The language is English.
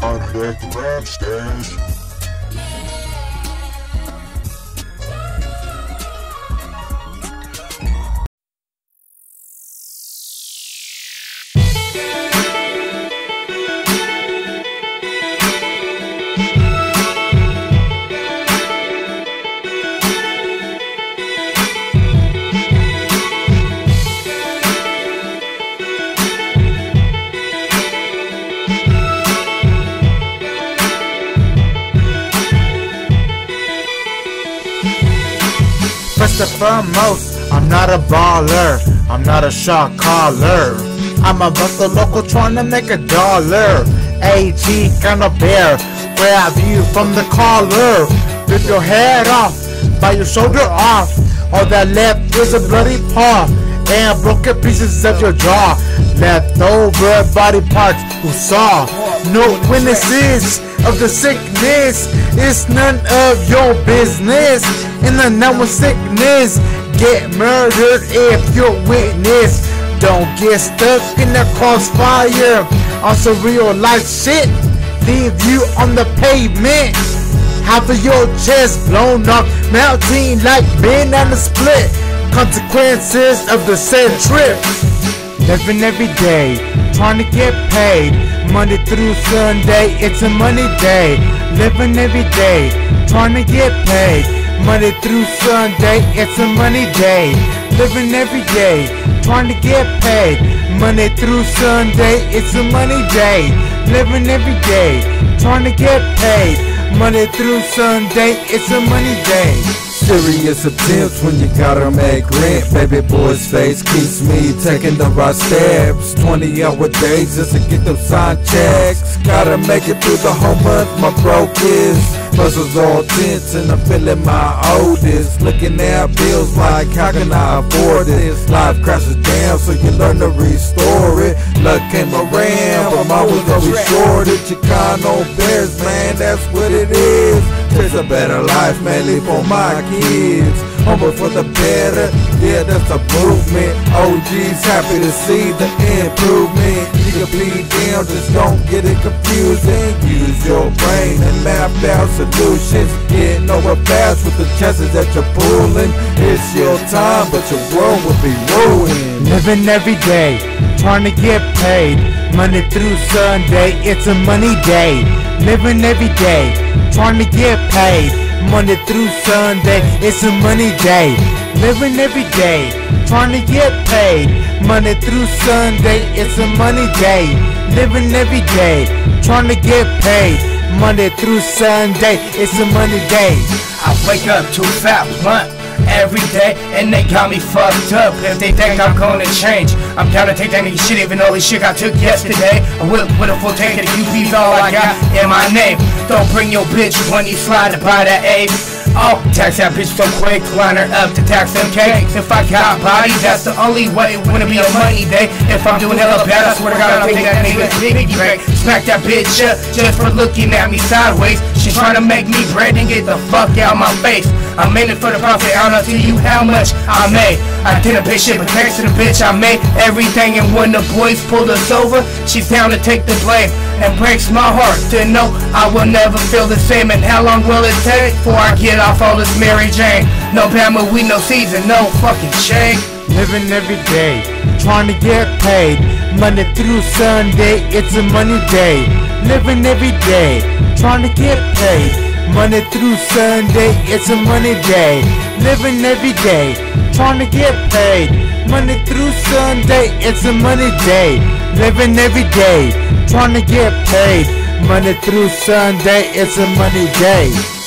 I'm back to rap stash. First and foremost, I'm not a baller. I'm not a shot caller. I'm a bustle local trying to make a dollar. AG gonna bear, grab you from the collar. Rip your head off, bite your shoulder off. All that left is a bloody paw and broken pieces of your jaw. Leftover body parts who saw no witnesses of the sickness. It's none of your business. In the number sickness, get murdered if you're witness. Don't get stuck in the crossfire on some real life shit. Leave you on the pavement. Half of your chest blown off, melting like banana split. Consequences of the said trip. Living every day, trying to get paid. Monday through Sunday, it's a money day. Living every day, trying to get paid. Monday through Sunday, it's a money day. Living every day, trying to get paid. Monday through Sunday, it's a money day. Living every day, trying to get paid. Monday through Sunday, it's a money day. Serious attempts when you gotta make rent. Baby boy's face keeps me taking the right steps. 20 hour days just to get them signed checks. Gotta make it through the whole month, my broke is. Muscles all tense and I'm feeling my oldest. Looking at bills like, how can I afford this? Life crashes down, so you learn to restore it. Luck came around, but mine was always shorted. Chicano bears, man, that's what it is. There's a better life, mainly for my kids. Humble for the better, yeah, that's a movement. OG's happy to see the improvement. You can be down, just don't get it confusing. Use your brain and map out solutions. Getting over fast with the chances that you're pulling. It's your time, but your world will be ruined. Living every day, trying to get paid. Monday through Sunday, it's a money day. Living every day, trying to get paid. Monday through Sunday, it's a money day. Living every day, trying to get paid. Monday through Sunday, it's a money day. Living every day, trying to get paid. Monday through Sunday, it's a money day. I wake up to a fat blunt every day and they got me fucked up if they think I'm gonna change I'm down to take that nigga shit even though this shit I took yesterday I whip with a full tank of the UP's all I got in my name Don't bring your bitch when you slide to buy that ape Oh, tax that bitch so quick, line her up to tax them cakes. If I got body, that's the only way it wouldn't be a money day. If I'm doing hella bad, I swear to God, I'll take that nigga's piggy bank. Smack that bitch up just for looking at me sideways. She trying to make me bread and get the fuck out my face. I'm in it for the profit, I don't to you how much I made. I didn't pay shit, but thanks to the bitch, I made everything. And when the boys pulled us over, she's down to take the blame. And breaks my heart to know I will never feel the same. And how long will it take before I get off all this Mary Jane? No Bama, we no season, no fucking shake. Living every day, trying to get paid. Monday through Sunday, it's a money day. Living every day, trying to get paid. Monday through Sunday, it's a money day. Living every day, trying to get paid. Monday through Sunday, it's a money day. Living every day, trying to get paid. Monday through Sunday, it's a money day.